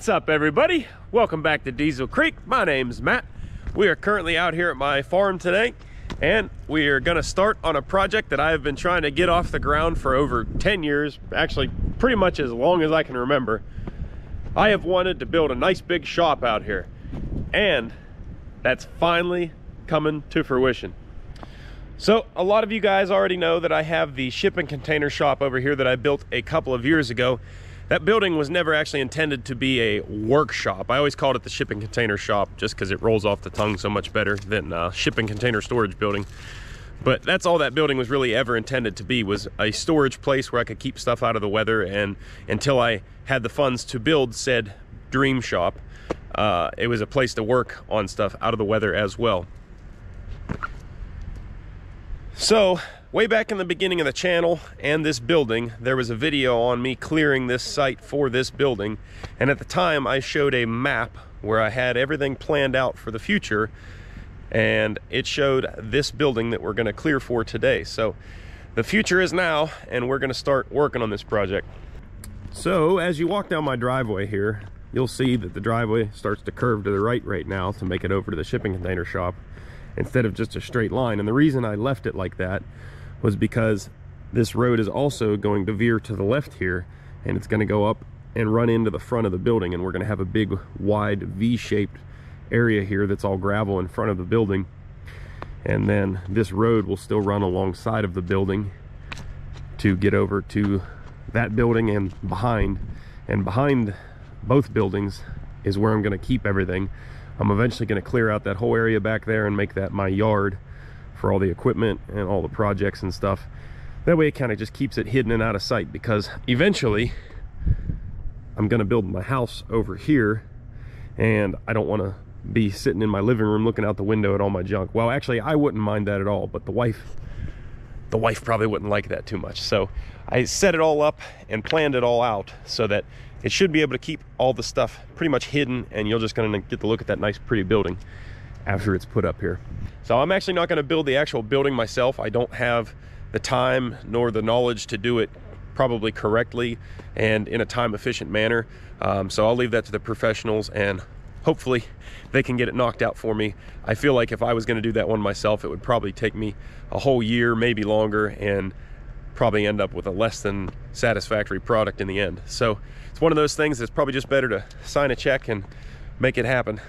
What's up, everybody? Welcome back to Diesel Creek. My name's Matt. We are currently out here at my farm today, and we are going to start on a project that I have been trying to get off the ground for over 10 years, actually, pretty much as long as I can remember. I have wanted to build a nice big shop out here, and that's finally coming to fruition. So a lot of you guys already know that I have the shipping container shop over here that I built a couple of years ago that building was never actually intended to be a workshop. I always called it the shipping container shop just because it rolls off the tongue so much better than uh, shipping container storage building. But that's all that building was really ever intended to be was a storage place where I could keep stuff out of the weather and until I had the funds to build said dream shop, uh, it was a place to work on stuff out of the weather as well. So Way back in the beginning of the channel and this building, there was a video on me clearing this site for this building. And at the time I showed a map where I had everything planned out for the future. And it showed this building that we're gonna clear for today. So the future is now and we're gonna start working on this project. So as you walk down my driveway here, you'll see that the driveway starts to curve to the right right now to make it over to the shipping container shop instead of just a straight line. And the reason I left it like that was because this road is also going to veer to the left here and it's going to go up and run into the front of the building and we're going to have a big wide V-shaped area here that's all gravel in front of the building. And then this road will still run alongside of the building to get over to that building and behind. And behind both buildings is where I'm going to keep everything I'm eventually going to clear out that whole area back there and make that my yard for all the equipment and all the projects and stuff. That way it kind of just keeps it hidden and out of sight because eventually I'm gonna build my house over here and I don't wanna be sitting in my living room looking out the window at all my junk. Well, actually I wouldn't mind that at all, but the wife, the wife probably wouldn't like that too much. So I set it all up and planned it all out so that it should be able to keep all the stuff pretty much hidden and you're just gonna get to look at that nice pretty building after it's put up here. So I'm actually not gonna build the actual building myself. I don't have the time nor the knowledge to do it probably correctly and in a time efficient manner. Um, so I'll leave that to the professionals and hopefully they can get it knocked out for me. I feel like if I was gonna do that one myself, it would probably take me a whole year, maybe longer, and probably end up with a less than satisfactory product in the end. So it's one of those things that's probably just better to sign a check and make it happen.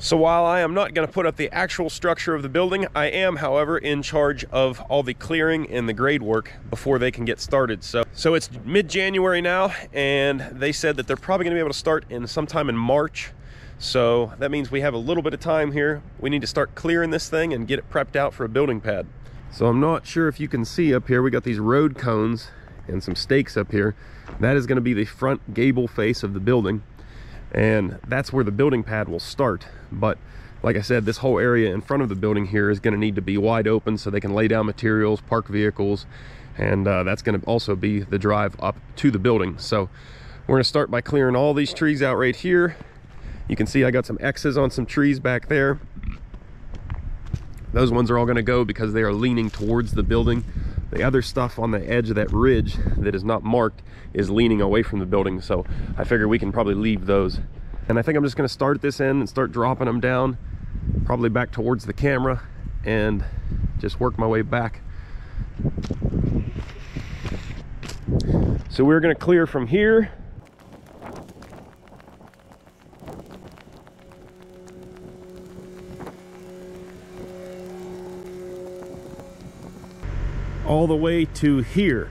So while I am not going to put up the actual structure of the building, I am, however, in charge of all the clearing and the grade work before they can get started. So, so it's mid-January now, and they said that they're probably going to be able to start in sometime in March. So that means we have a little bit of time here. We need to start clearing this thing and get it prepped out for a building pad. So I'm not sure if you can see up here, we got these road cones and some stakes up here. That is going to be the front gable face of the building and that's where the building pad will start. But like I said this whole area in front of the building here is going to need to be wide open so they can lay down materials park vehicles and uh, that's going to also be the drive up to the building. So we're going to start by clearing all these trees out right here. You can see I got some X's on some trees back there. Those ones are all going to go because they are leaning towards the building the other stuff on the edge of that ridge that is not marked is leaning away from the building. So I figure we can probably leave those. And I think I'm just gonna start this end and start dropping them down, probably back towards the camera and just work my way back. So we're gonna clear from here all the way to here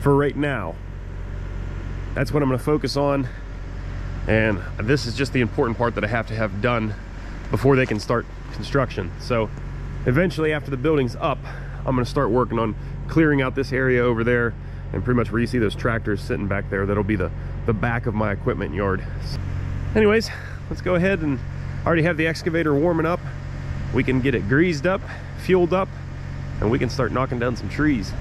for right now. That's what I'm gonna focus on. And this is just the important part that I have to have done before they can start construction. So eventually after the building's up, I'm gonna start working on clearing out this area over there and pretty much where you see those tractors sitting back there, that'll be the, the back of my equipment yard. Anyways, let's go ahead and already have the excavator warming up. We can get it greased up, fueled up, and we can start knocking down some trees.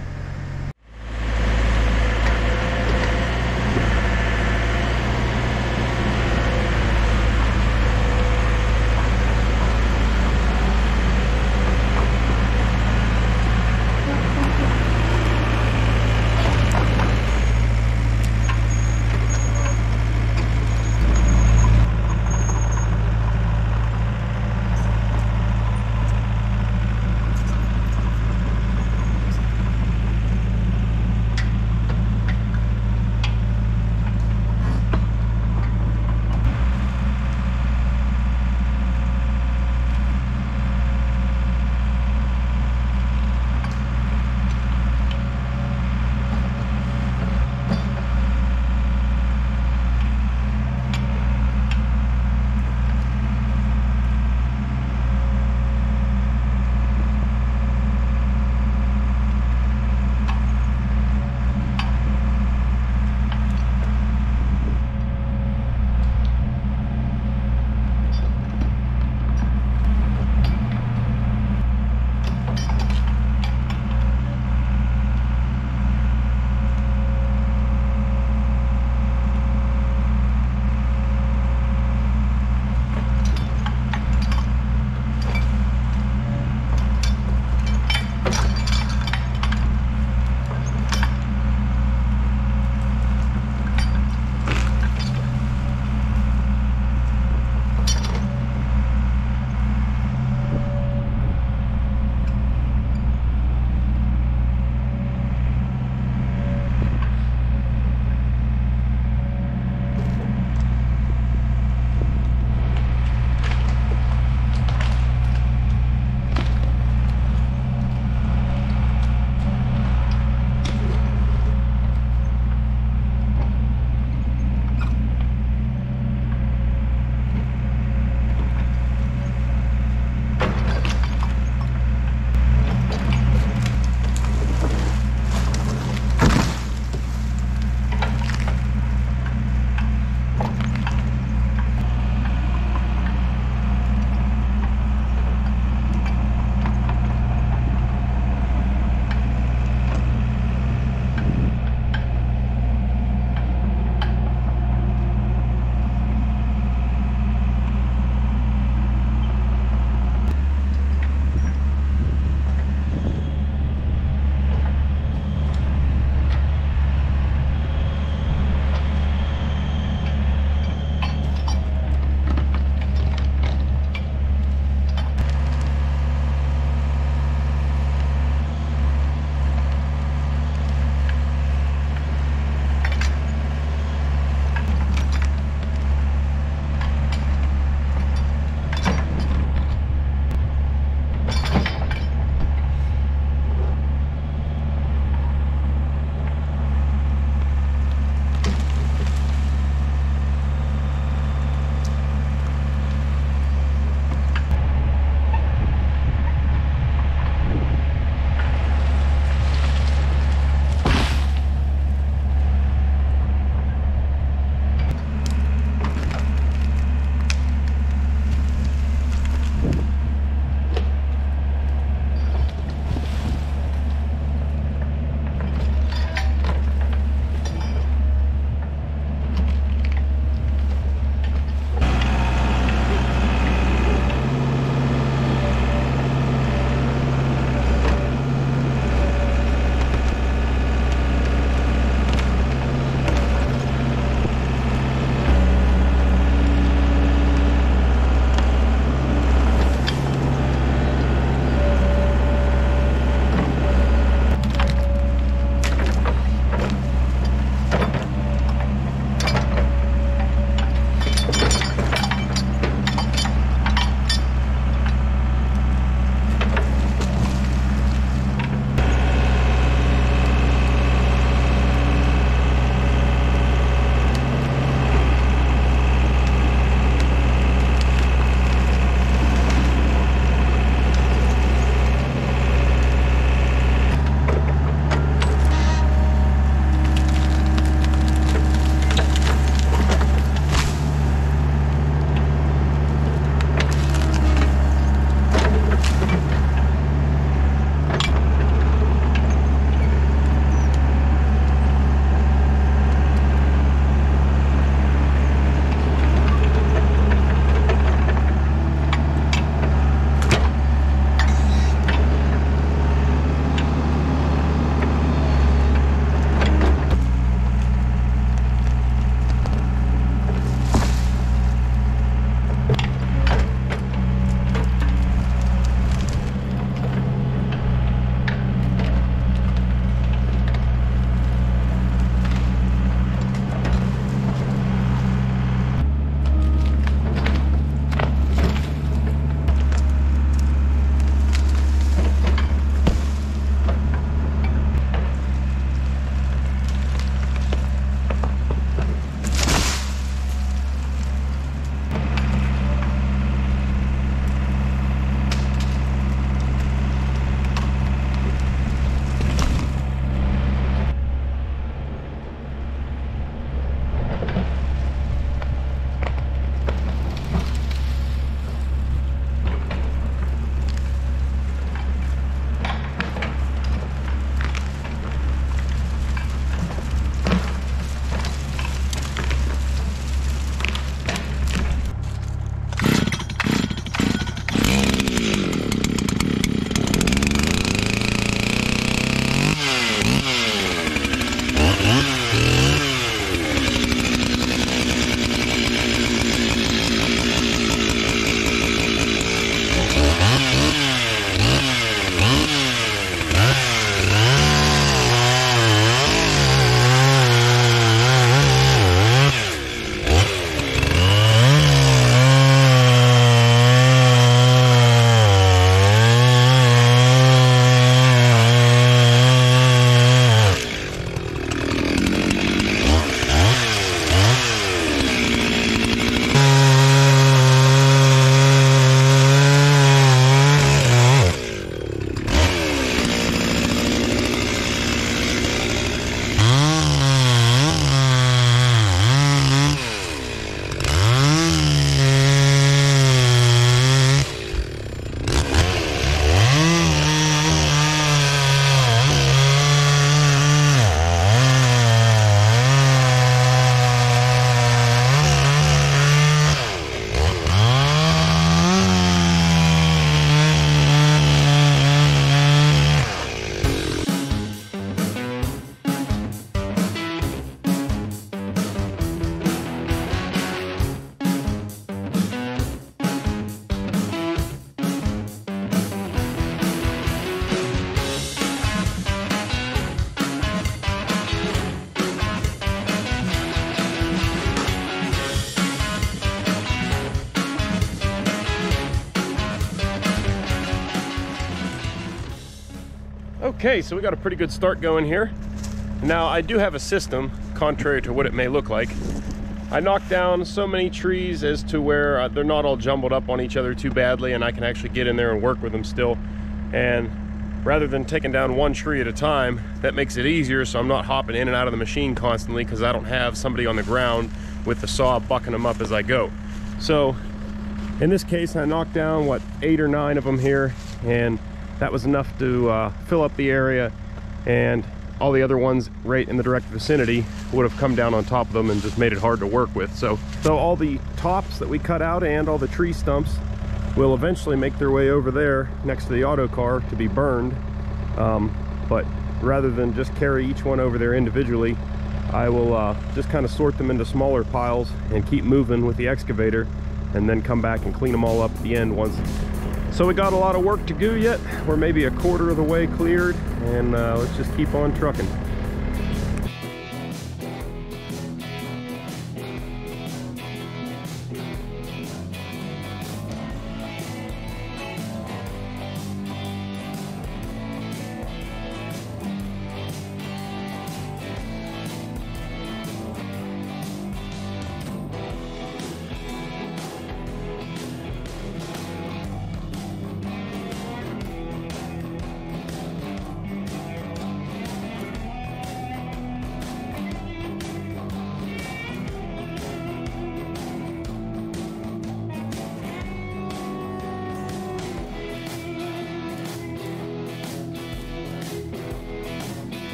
Okay, so we got a pretty good start going here. Now, I do have a system, contrary to what it may look like. I knocked down so many trees as to where uh, they're not all jumbled up on each other too badly and I can actually get in there and work with them still. And rather than taking down one tree at a time, that makes it easier so I'm not hopping in and out of the machine constantly because I don't have somebody on the ground with the saw bucking them up as I go. So in this case, I knocked down, what, eight or nine of them here and that was enough to uh, fill up the area and all the other ones right in the direct vicinity would have come down on top of them and just made it hard to work with. So, so all the tops that we cut out and all the tree stumps will eventually make their way over there next to the Autocar to be burned. Um, but rather than just carry each one over there individually, I will uh, just kind of sort them into smaller piles and keep moving with the excavator and then come back and clean them all up at the end once so we got a lot of work to do yet. We're maybe a quarter of the way cleared and uh, let's just keep on trucking.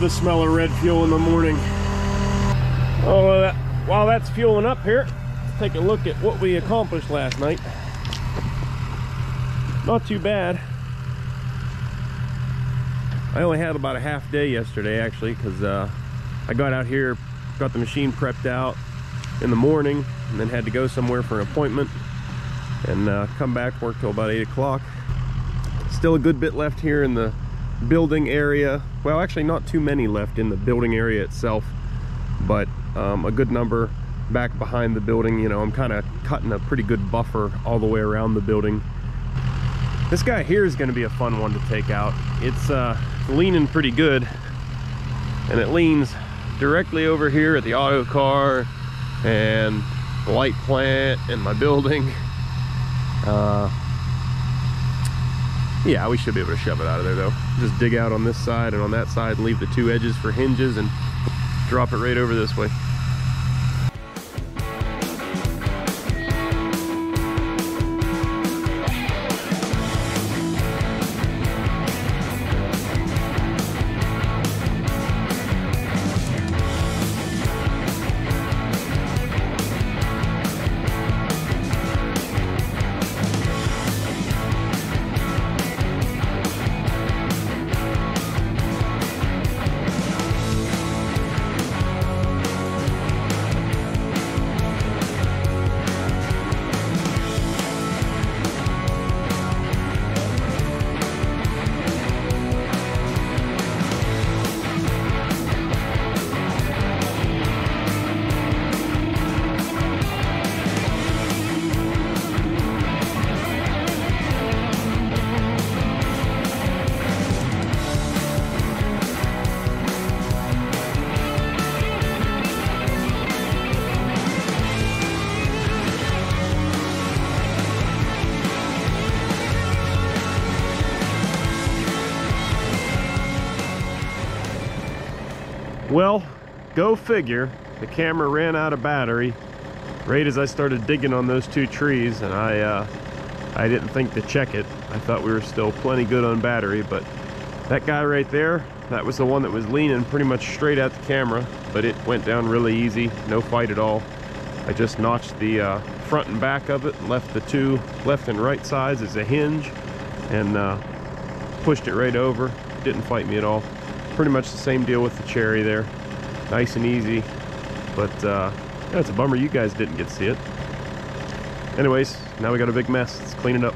Love the smell of red fuel in the morning. Oh, while that's fueling up here, let's take a look at what we accomplished last night. Not too bad. I only had about a half day yesterday actually because uh, I got out here, got the machine prepped out in the morning and then had to go somewhere for an appointment and uh, come back, work till about 8 o'clock. Still a good bit left here in the building area. Well, actually not too many left in the building area itself, but um, a good number back behind the building. You know, I'm kind of cutting a pretty good buffer all the way around the building. This guy here is going to be a fun one to take out. It's uh, leaning pretty good, and it leans directly over here at the Autocar and the light plant and my building. Uh, yeah, we should be able to shove it out of there though. Just dig out on this side and on that side and leave the two edges for hinges and drop it right over this way. Go figure, the camera ran out of battery right as I started digging on those two trees and I uh, I didn't think to check it. I thought we were still plenty good on battery, but that guy right there, that was the one that was leaning pretty much straight at the camera, but it went down really easy, no fight at all. I just notched the uh, front and back of it, left the two left and right sides as a hinge, and uh, pushed it right over. Didn't fight me at all pretty much the same deal with the cherry there. Nice and easy, but uh, yeah, it's a bummer you guys didn't get to see it. Anyways, now we got a big mess. Let's clean it up.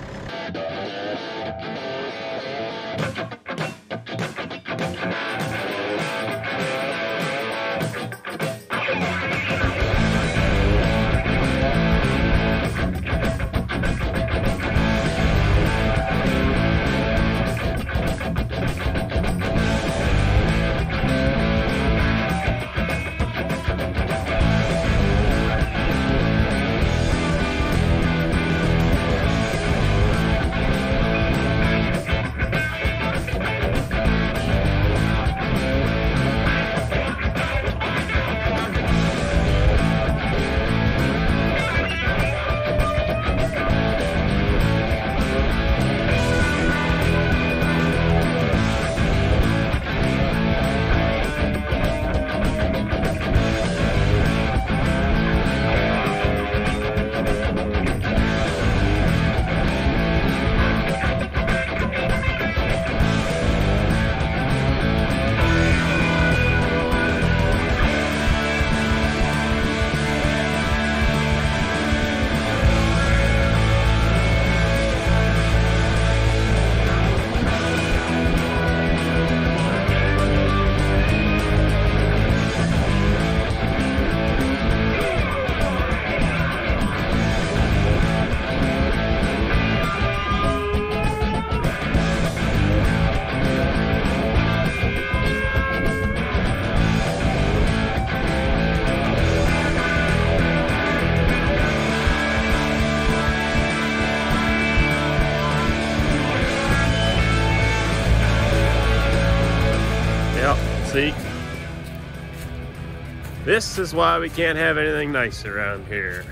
This is why we can't have anything nice around here.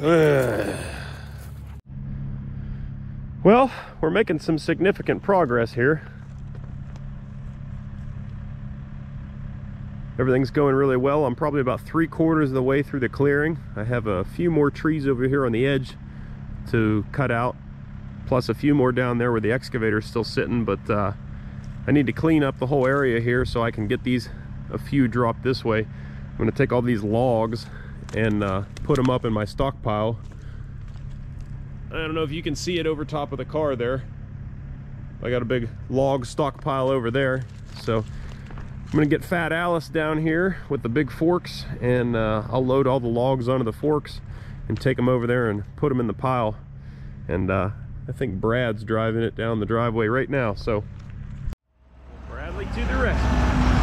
Well, we're making some significant progress here. everything's going really well. I'm probably about three quarters of the way through the clearing. I have a few more trees over here on the edge to cut out, plus a few more down there where the excavator is still sitting, but uh, I need to clean up the whole area here so I can get these, a few drop this way. I'm gonna take all these logs and uh, put them up in my stockpile. I don't know if you can see it over top of the car there. I got a big log stockpile over there. So I'm gonna get Fat Allis down here with the big forks and uh, I'll load all the logs onto the forks and take them over there and put them in the pile. And uh, I think Brad's driving it down the driveway right now. So Bradley to the rescue.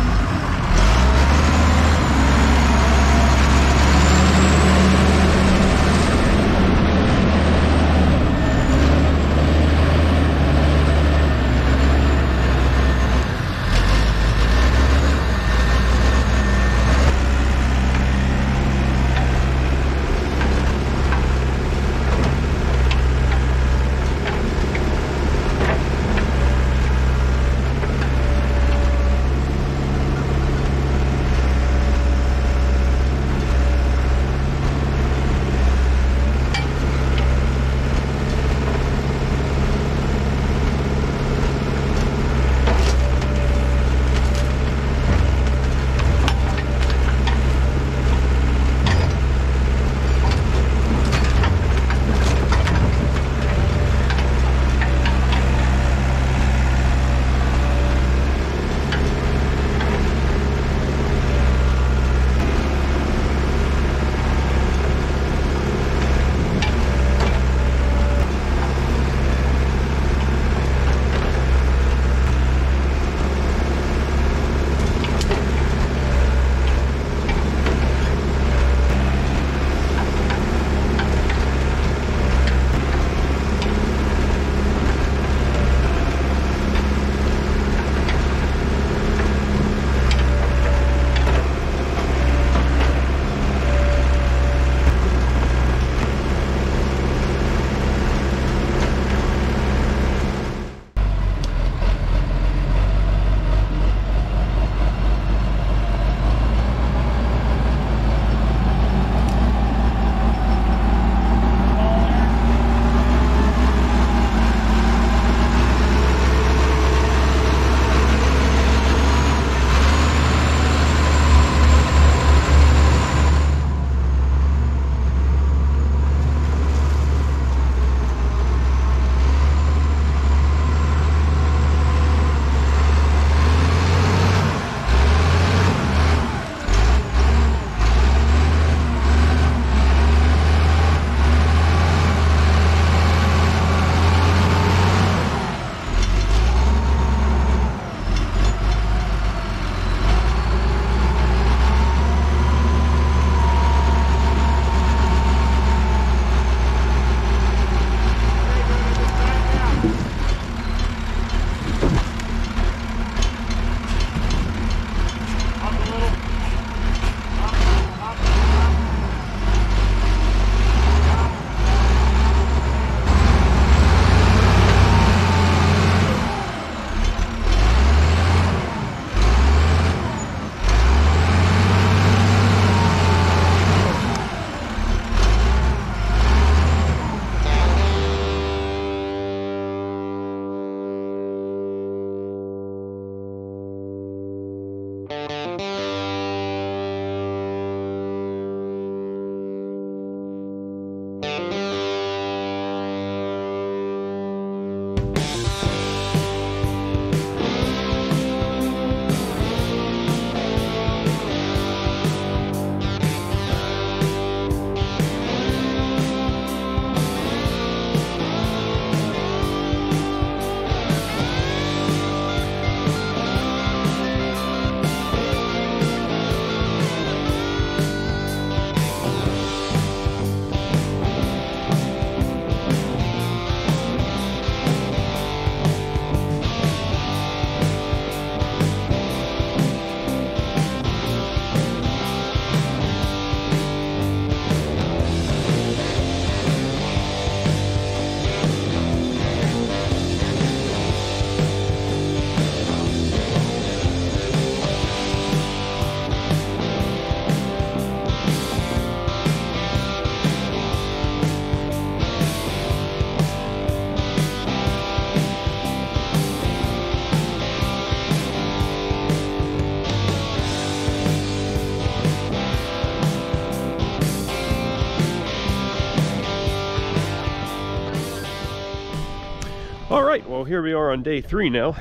Here we are on day three now.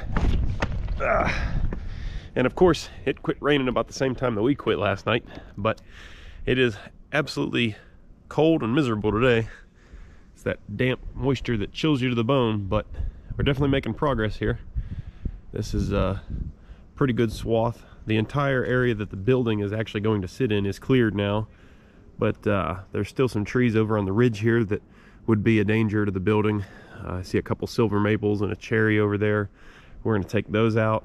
Ah. And of course, it quit raining about the same time that we quit last night, but it is absolutely cold and miserable today. It's that damp moisture that chills you to the bone, but we're definitely making progress here. This is a pretty good swath. The entire area that the building is actually going to sit in is cleared now, but uh, there's still some trees over on the ridge here that would be a danger to the building. Uh, I see a couple silver maples and a cherry over there. We're going to take those out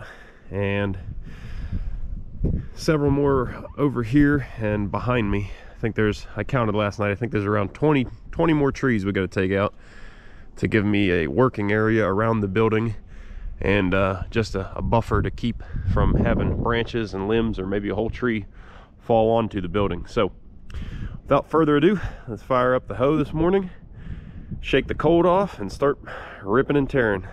and several more over here and behind me. I think there's, I counted last night, I think there's around 20, 20 more trees we got to take out to give me a working area around the building and uh, just a, a, buffer to keep from having branches and limbs or maybe a whole tree fall onto the building. So without further ado, let's fire up the hoe this morning, shake the cold off and start ripping and tearing.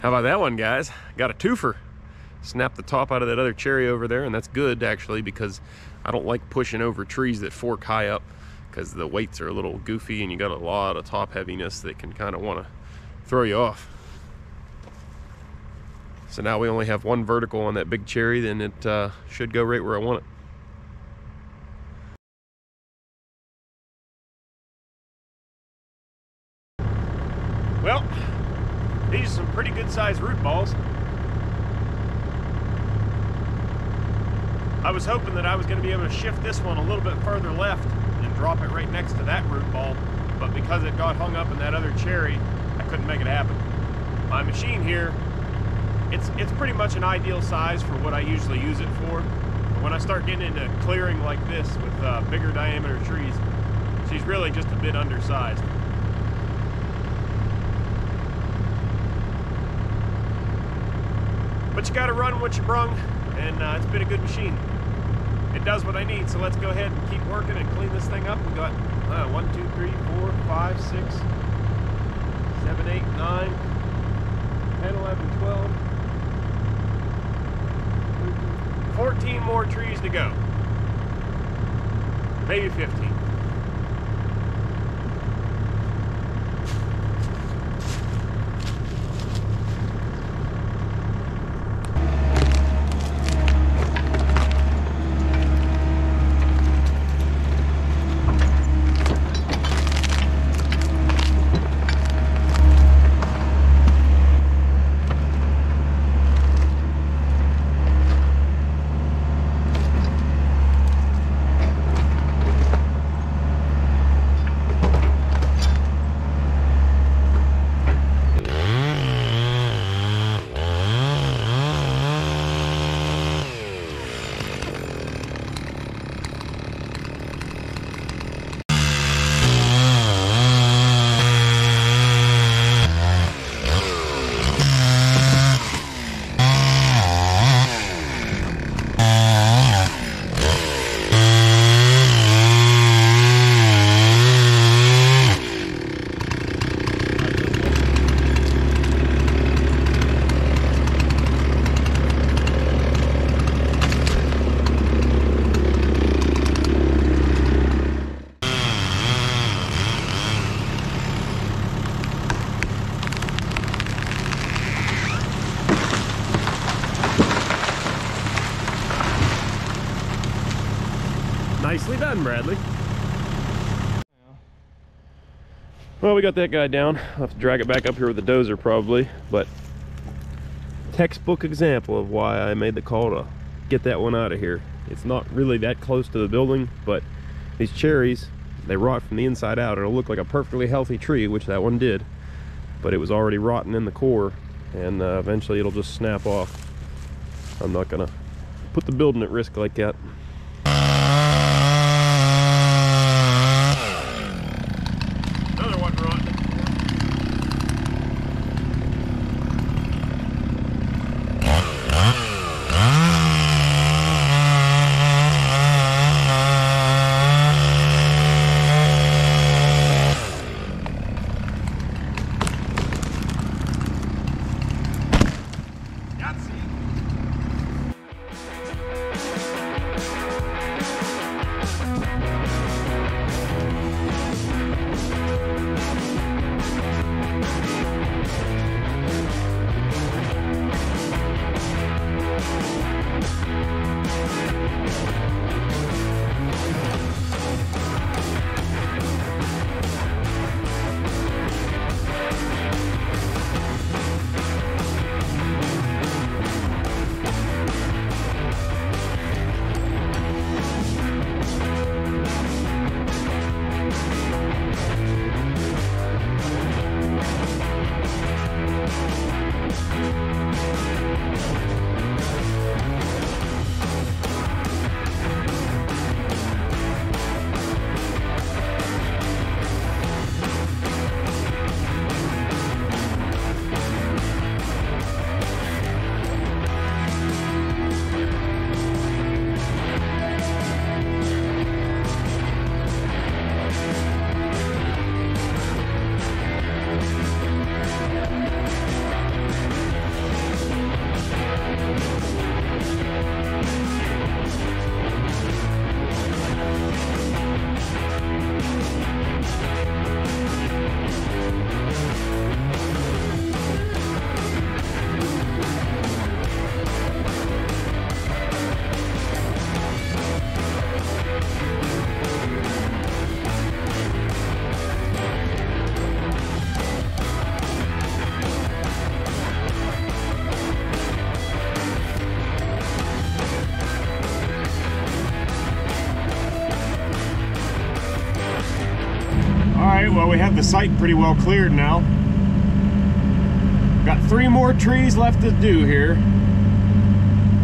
How about that one, guys? Got a twofer. Snap the top out of that other cherry over there, and that's good, actually, because I don't like pushing over trees that fork high up because the weights are a little goofy and you got a lot of top heaviness that can kind of want to throw you off. So now we only have one vertical on that big cherry, then it uh, should go right where I want it. Well, these are some pretty good sized root balls. I was hoping that I was going to be able to shift this one a little bit further left and drop it right next to that root ball, but because it got hung up in that other cherry, I couldn't make it happen. My machine here, it's, it's pretty much an ideal size for what I usually use it for. But When I start getting into clearing like this with uh, bigger diameter trees, she's really just a bit undersized. But you gotta run what you brung, and uh, it's been a good machine. It does what I need, so let's go ahead and keep working and clean this thing up. We got uh, 1, 2, 3, 4, 5, 6, 7, 8, 9, 10, 11, 12, 14 more trees to go. Maybe 15. Bradley. Well, we got that guy down. I'll have to drag it back up here with the dozer probably, but textbook example of why I made the call to get that one out of here. It's not really that close to the building, but these cherries, they rot from the inside out. It'll look like a perfectly healthy tree, which that one did, but it was already rotten in the core, and uh, eventually it'll just snap off. I'm not gonna put the building at risk like that. Have the site pretty well cleared now. Got three more trees left to do here.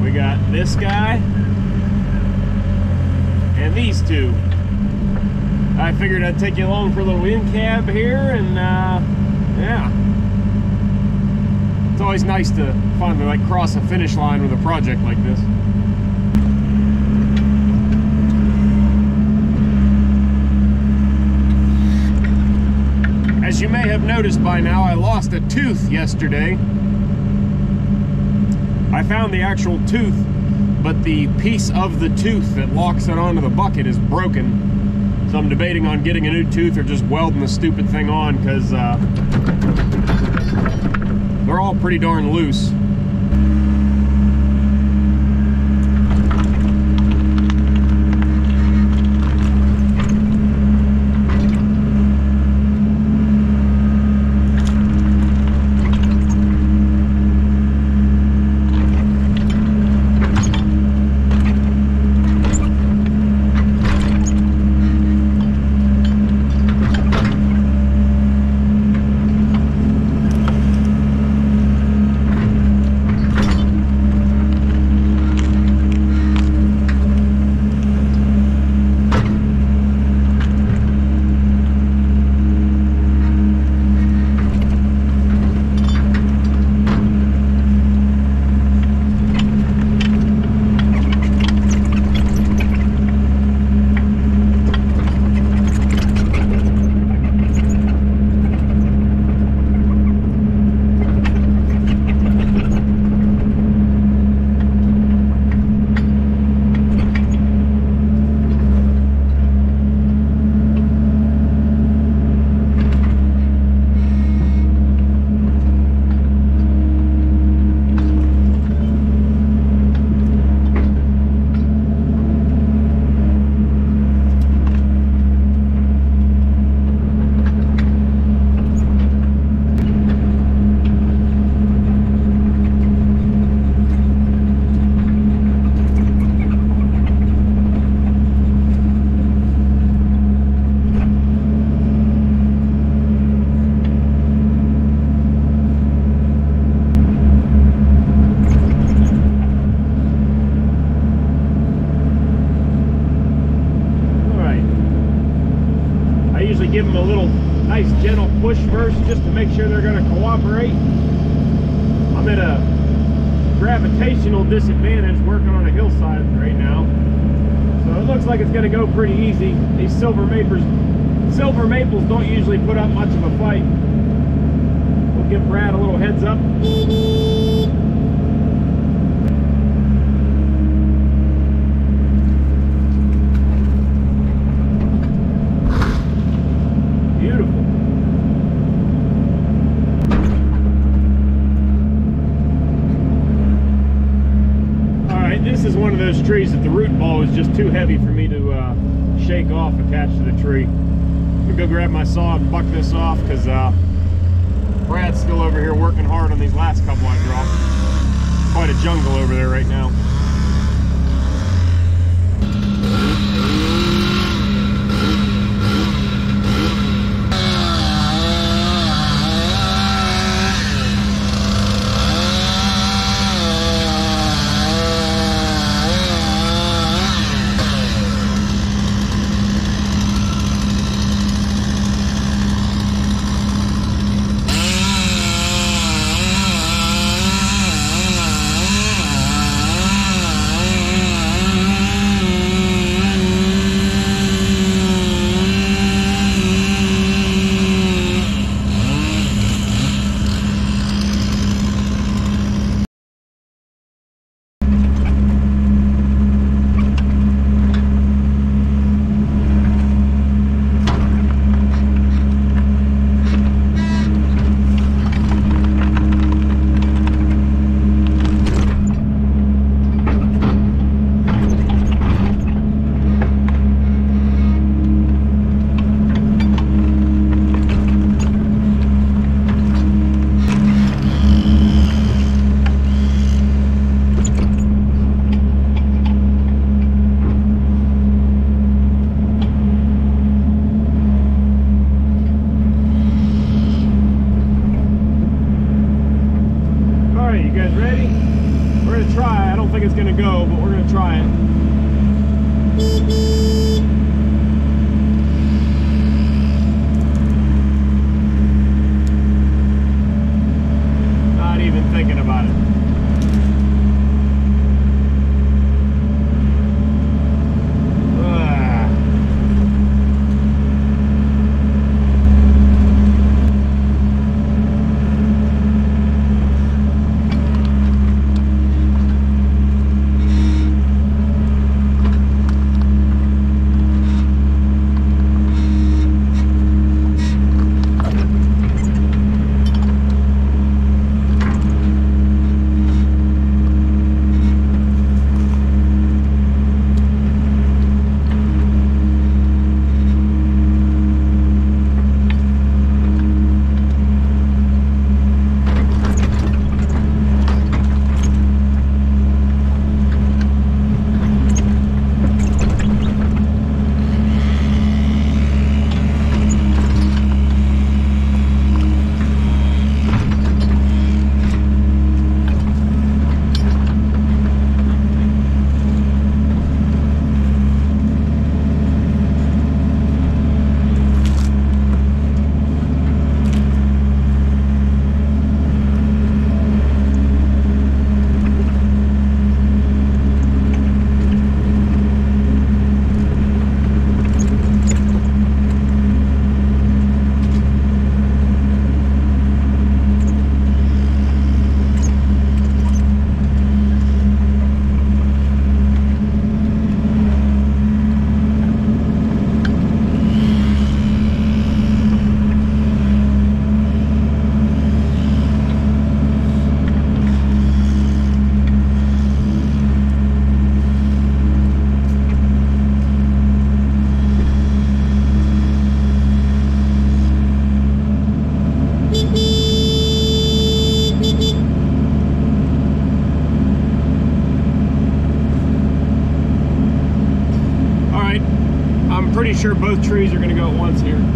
We got this guy and these two. I figured I'd take you along for a little in cab here and uh, yeah. It's always nice to finally like cross a finish line with a project like this. You may have noticed by now, I lost a tooth yesterday. I found the actual tooth, but the piece of the tooth that locks it onto the bucket is broken. So I'm debating on getting a new tooth or just welding the stupid thing on because uh, they're all pretty darn loose. Is just too heavy for me to uh, shake off attached to the tree. I'm gonna go grab my saw and buck this off because uh, Brad's still over here working hard on these last couple I dropped. Quite a jungle over there right now. Sure both trees are gonna go at once here.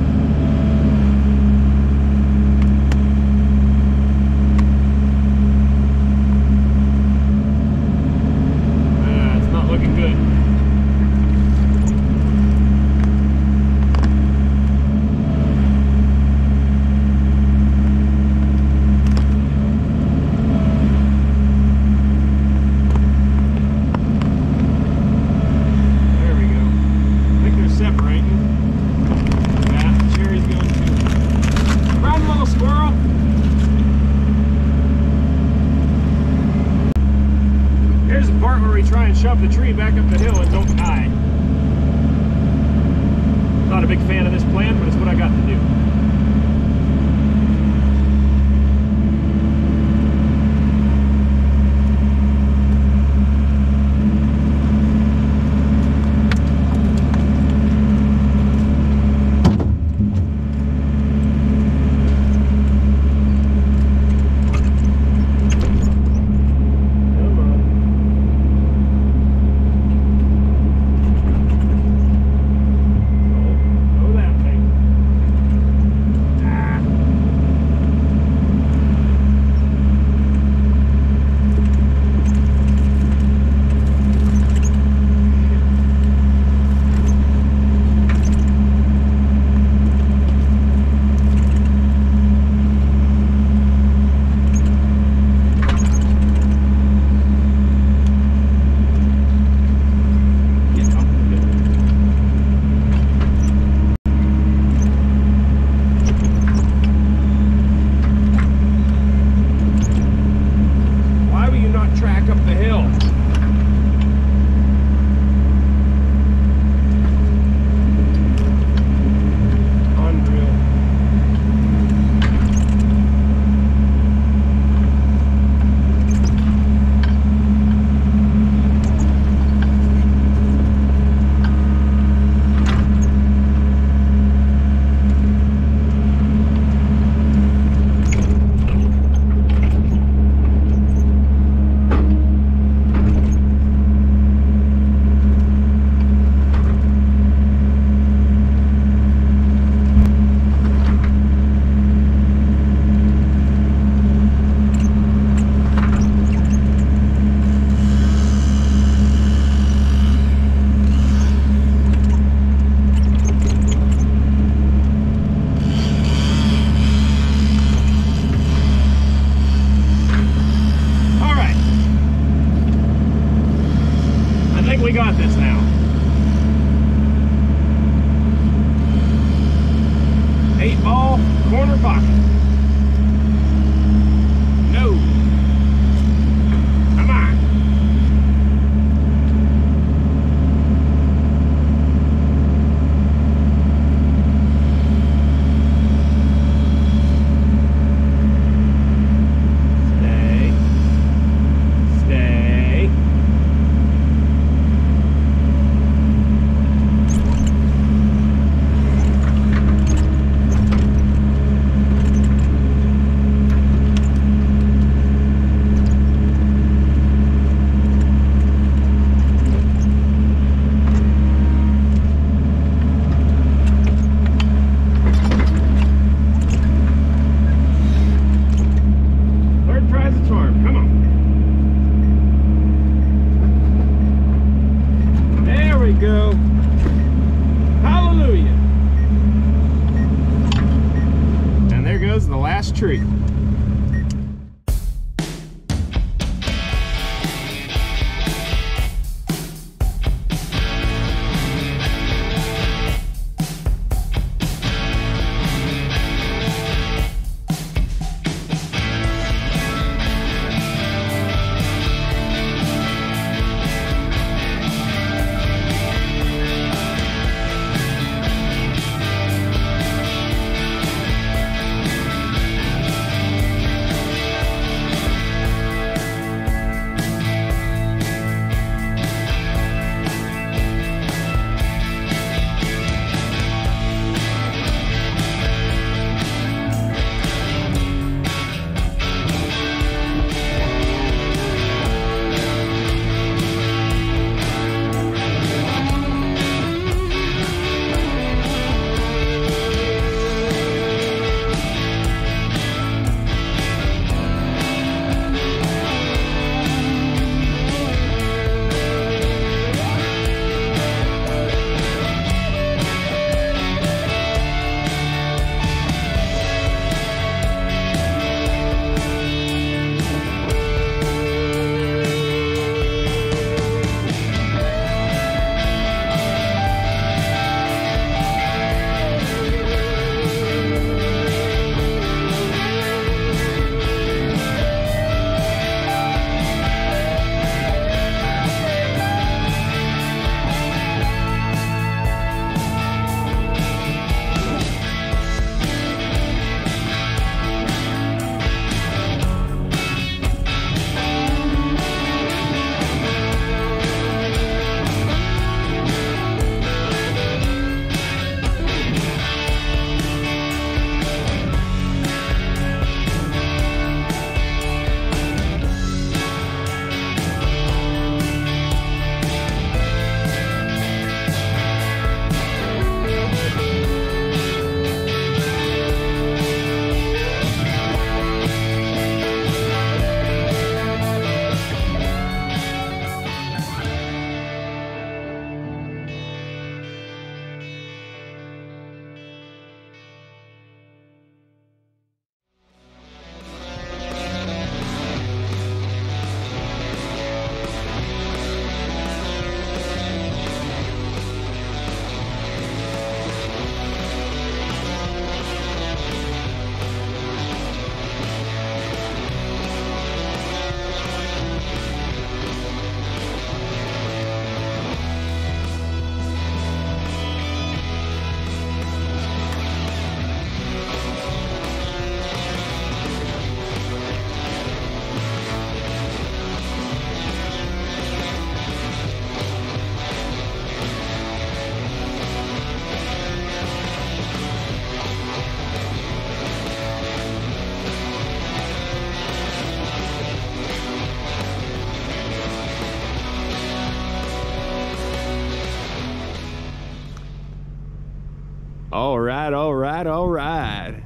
Right, all right, all right.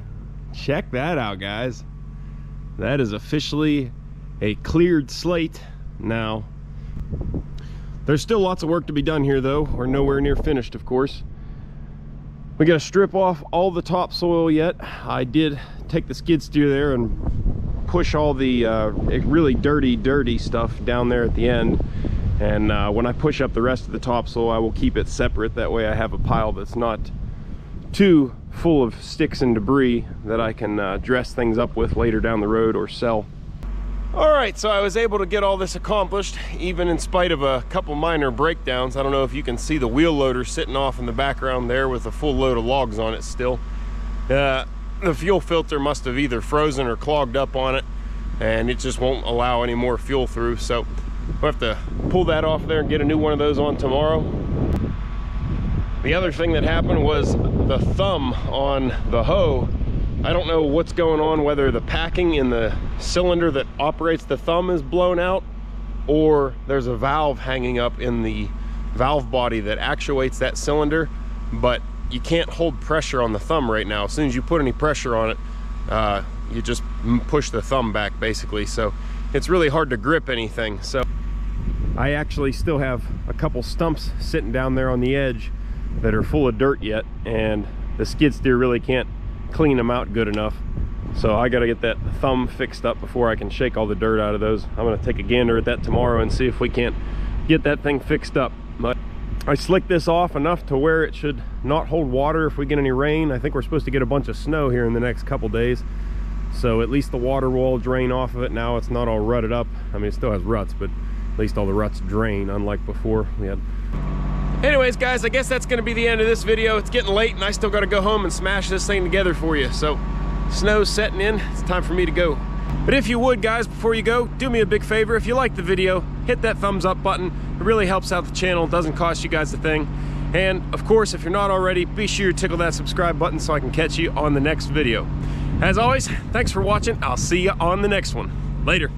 Check that out, guys. That is officially a cleared slate now. There's still lots of work to be done here though. We're nowhere near finished, of course. We gotta strip off all the topsoil yet. I did take the skid steer there and push all the uh, really dirty, dirty stuff down there at the end. And uh, when I push up the rest of the topsoil, I will keep it separate. That way I have a pile that's not too full of sticks and debris that I can uh, dress things up with later down the road or sell. All right, so I was able to get all this accomplished, even in spite of a couple minor breakdowns. I don't know if you can see the wheel loader sitting off in the background there with a full load of logs on it still. Uh, the fuel filter must have either frozen or clogged up on it, and it just won't allow any more fuel through. So we'll have to pull that off there and get a new one of those on tomorrow. The other thing that happened was the thumb on the hoe I don't know what's going on, whether the packing in the cylinder that operates the thumb is blown out or there's a valve hanging up in the valve body that actuates that cylinder, but you can't hold pressure on the thumb right now. As soon as you put any pressure on it, uh, you just push the thumb back basically. So it's really hard to grip anything. So I actually still have a couple stumps sitting down there on the edge that are full of dirt yet and the skid steer really can't clean them out good enough. So I got to get that thumb fixed up before I can shake all the dirt out of those. I'm going to take a gander at that tomorrow and see if we can't get that thing fixed up. But I slicked this off enough to where it should not hold water if we get any rain. I think we're supposed to get a bunch of snow here in the next couple days. So at least the water will drain off of it. Now it's not all rutted up. I mean, it still has ruts, but at least all the ruts drain, unlike before. We had Anyways, guys, I guess that's gonna be the end of this video. It's getting late and I still gotta go home and smash this thing together for you. So, snow's setting in, it's time for me to go. But if you would, guys, before you go, do me a big favor. If you like the video, hit that thumbs up button. It really helps out the channel, doesn't cost you guys a thing. And of course, if you're not already, be sure to tickle that subscribe button so I can catch you on the next video. As always, thanks for watching. I'll see you on the next one. Later.